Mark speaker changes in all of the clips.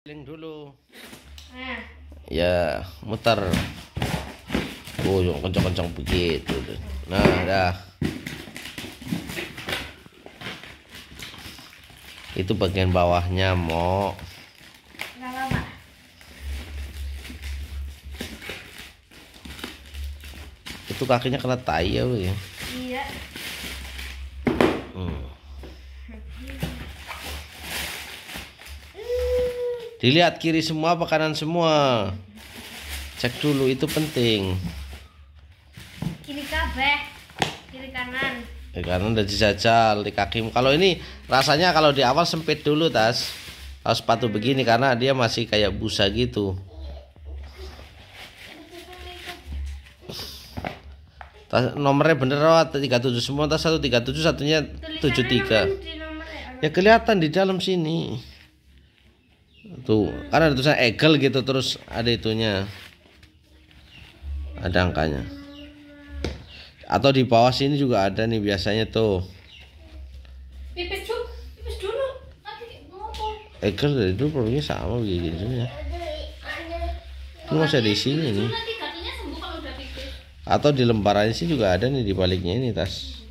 Speaker 1: Giling dulu.
Speaker 2: Nah,
Speaker 1: Ya, muter. Oh, yang kencang-kencang begitu. Nah, dah. Itu bagian bawahnya, Mo. Itu kakinya kena tai ya, Wi.
Speaker 2: Iya.
Speaker 1: Dilihat kiri semua apa kanan semua. Cek dulu itu penting.
Speaker 2: Kiri kabeh. Kiri kanan.
Speaker 1: Ya, karena udah dijajal di kakimu. Kalau ini rasanya kalau di awal sempit dulu tas. Kalau sepatu begini karena dia masih kayak busa gitu. Tas, nomornya bener oh, 37 semua tas 137 satunya 73.
Speaker 2: Di nomornya.
Speaker 1: Ya kelihatan di dalam sini. Tuh, kan ada tulisan Egel gitu terus ada itunya. Ada angkanya. Atau di bawah sini juga ada nih biasanya tuh.
Speaker 3: Pipis dulu, pipis dulu. Nanti.
Speaker 1: Egel dari dulu produknya sama begini ya. Ini masih ada di sini nih. Atau di lembarannya sih juga ada nih di baliknya ini tas.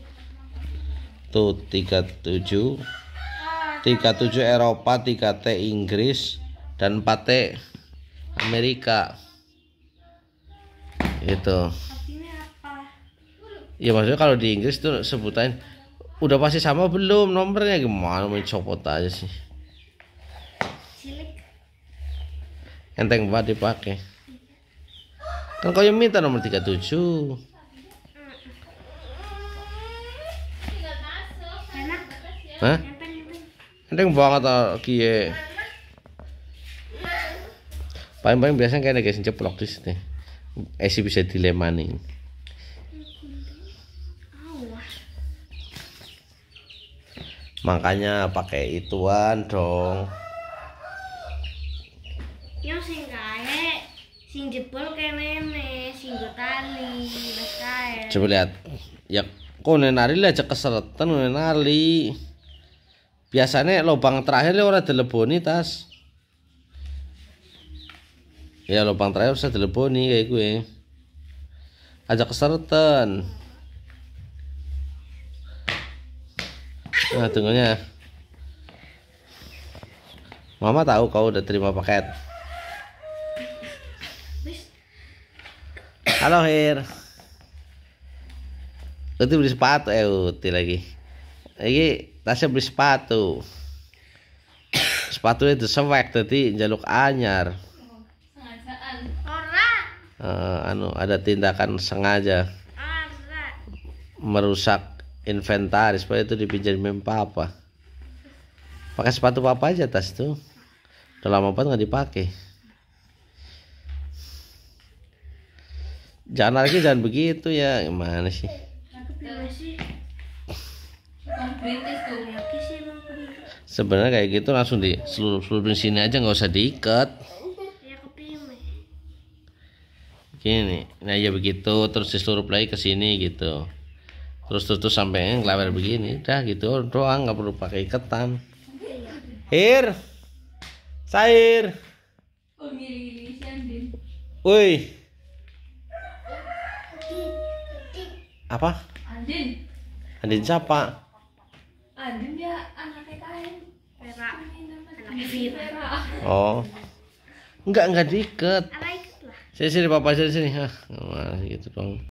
Speaker 1: Tuh 37 37 Eropa, 3T Inggris dan 4T Amerika. Itu. Ya maksudnya kalau di Inggris tuh sebutan udah pasti sama belum nomornya gimana main copot aja sih.
Speaker 2: Cilik.
Speaker 1: Enteng banget dipakai. Kan kau yang minta nomor 37.
Speaker 3: Tinggal masuk.
Speaker 2: Enak.
Speaker 1: Hah? Enteng banget ah kie. Paling-paling biasanya kayak guys ceplok di sini. Esi bisa dilemani.
Speaker 2: Awas.
Speaker 1: Makanya pakai ituan dong.
Speaker 2: Yo sing kae sing jebol kenene, sing tali, wis kae.
Speaker 1: Coba lihat. Ya kok nari aja keseretan nari. Biasanya lubang terakhir orang dileboni tas. Ya lubang terakhir bisa dileboni kayak gue. Aja keseretan. Nah tunggunya. Mama tahu kau udah terima paket. Halo Hir. Uti beli sepatu eh Uti lagi. Iki tasnya beli sepatu. Sepatu itu sewek tadi jaluk anyar.
Speaker 3: Sengajaan.
Speaker 2: ora.
Speaker 1: Eh, anu ada tindakan sengaja merusak inventaris supaya itu dipinjemin papa. Pakai sepatu papa aja tas tuh. Udah lama banget nggak dipakai. Jangan lagi jangan begitu ya. Gimana sih?
Speaker 2: Aku pilih sih.
Speaker 3: Bang British tuh.
Speaker 2: Lagi sih emang bener.
Speaker 1: Sebenarnya kayak gitu langsung di seluruh seluruh sini aja nggak usah diikat.
Speaker 2: Ya kepilih.
Speaker 1: Gini, nah ya begitu terus di seluruh lagi ke sini gitu. Terus terus, terus sampai ngelawer begini, dah gitu doang nggak perlu pakai iketan. Hir, Sair,
Speaker 3: Oh
Speaker 1: woi, apa?
Speaker 3: Andin.
Speaker 1: Andin siapa?
Speaker 3: Andin dia anaknya kain. Vera.
Speaker 1: Oh, enggak enggak diikat.
Speaker 2: Lah.
Speaker 1: Sini sini papa sini sini, ah, gitu dong.